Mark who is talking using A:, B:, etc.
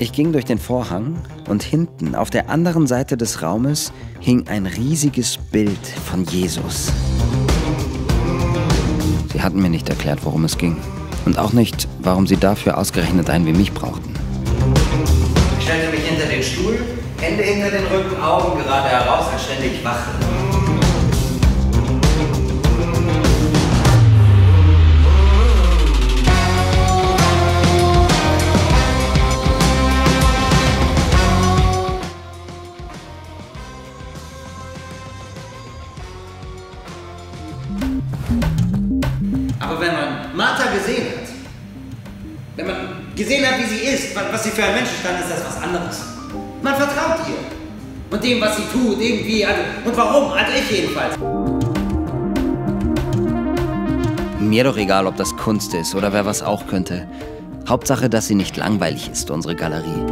A: Ich ging durch den Vorhang und hinten auf der anderen Seite des Raumes hing ein riesiges Bild von Jesus. Sie hatten mir nicht erklärt, worum es ging. Und auch nicht, warum sie dafür ausgerechnet einen wie mich brauchten.
B: Ich stellte mich hinter den Stuhl, Hände hinter den Rücken, Augen gerade heraus, als ständig wache. Aber wenn man Martha gesehen hat, wenn man gesehen hat, wie sie ist, wa- was sie für ein Mensch ist, dann ist das was anderes. Man vertraut ihr. Und dem, was sie tut, irgendwie. Also, und warum? Also ich jedenfalls.
A: Mir doch egal, ob das Kunst ist oder wer was auch könnte. Hauptsache, dass sie nicht langweilig ist, unsere Galerie.